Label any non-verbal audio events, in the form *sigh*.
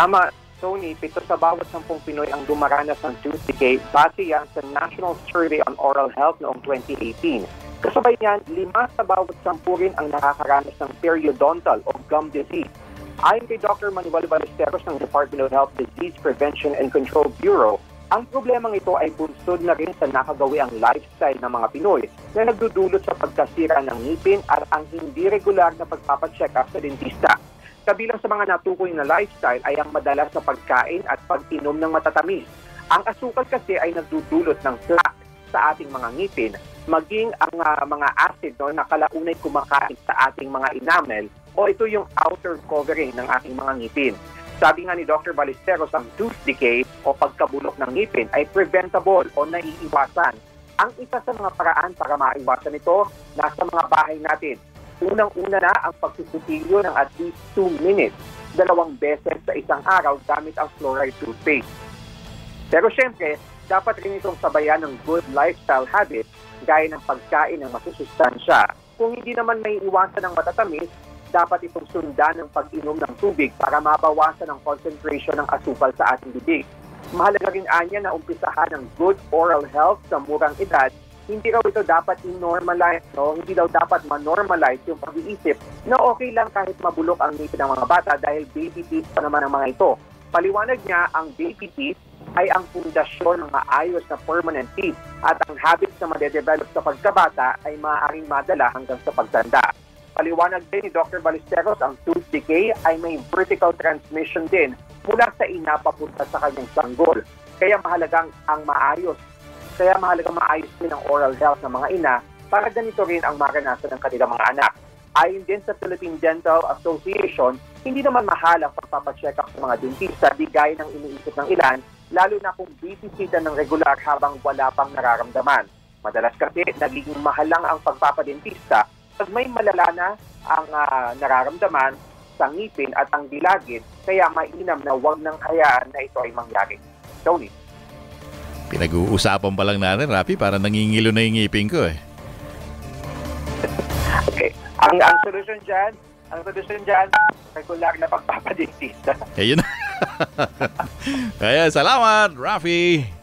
Tama, Tony, pito sa bawat sampung Pinoy ang dumaranas ng tooth decay base yan sa National Survey on Oral Health noong 2018. Kasabay niyan, lima sa bawat sampu rin ang nakakaranas ng periodontal o gum disease. Ayon kay Dr. Manuel Ballesteros ng Department of Health Disease Prevention and Control Bureau, ang problemang ito ay bunsod na rin sa nakagawiang lifestyle ng mga Pinoy na nagdudulot sa pagkasira ng ngipin at ang hindi regular na pagpapacheck up sa dentista. Kabilang sa mga natukoy na lifestyle ay ang madalas na pagkain at pag-inom ng matatamis. Ang asukal kasi ay nagdudulot ng plaque sa ating mga ngipin, maging ang uh, mga acid no, na kalaunay kumakain sa ating mga enamel o ito yung outer covering ng ating mga ngipin. Sabi nga ni Dr. Ballesteros, ang tooth decay o pagkabulok ng ngipin ay preventable o naiiwasan. Ang isa sa mga paraan para maiwasan ito, nasa mga bahay natin. Unang-una na ang pagsusutilyo ng at least 2 minutes, dalawang beses sa isang araw gamit ang fluoride toothpaste. Pero syempre, dapat rin itong sabayan ng good lifestyle habits gaya ng pagkain ng masusustansya. Kung hindi naman may iwasan ng matatamis, dapat itong sundan ng pag-inom ng tubig para mabawasan ang concentration ng asukal sa ating bibig. Mahalaga rin anya na umpisahan ng good oral health sa murang edad. Hindi raw ito dapat i-normalize, no? hindi daw dapat ma-normalize yung pag-iisip na okay lang kahit mabulok ang ngipin ng mga bata dahil baby teeth pa naman ang mga ito. Paliwanag niya, ang baby teeth ay ang pundasyon ng maayos na permanent teeth at ang habits na madedevelop sa pagkabata ay maaaring madala hanggang sa pagtanda. Paliwanag din ni Dr. Ballesteros, ang tooth decay ay may vertical transmission din mula sa ina papunta sa kanyang sanggol. Kaya mahalagang ang maayos. Kaya mahalagang maayos din ang oral health ng mga ina para ganito rin ang maranasan ng kanilang mga anak. Ayon din sa Philippine Dental Association, hindi naman mahal ang pagpapacheck up sa mga dentista di gaya ng iniisip ng ilan, lalo na kung bibisita ng regular habang wala pang nararamdaman. Madalas kasi nagiging mahal lang ang pagpapadentista pag may malala na ang uh, nararamdaman sa ngipin at ang dilagid, kaya mainam na huwag nang hayaan na ito ay mangyari. Tony. Pinag-uusapan pa lang natin, Rapi, para nangingilo na yung ngipin ko eh. okay. Ang, ang solusyon dyan, ang solusyon dyan, regular na pagpapadentista. Ayun. *laughs* Kaya salamat, Rafi.